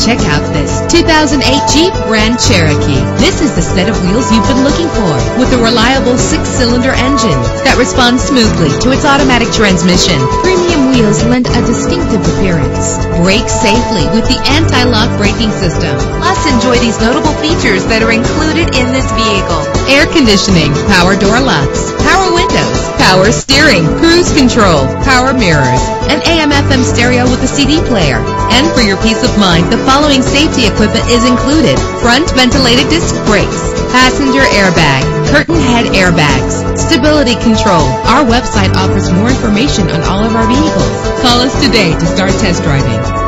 Check out this 2008 Jeep Grand Cherokee. This is the set of wheels you've been looking for with a reliable six-cylinder engine that responds smoothly to its automatic transmission. Premium wheels lend a distinctive appearance. Brake safely with the anti-lock braking system. Plus, enjoy these notable features that are included in this vehicle. Air conditioning, power door locks, power windows, power steering, cruise control, power mirrors, an AM FM stereo with a CD player. And for your peace of mind, the following safety equipment is included. Front ventilated disc brakes, passenger airbag, curtain head airbags, stability control. Our website offers more information on all of our vehicles. Call us today to start test driving.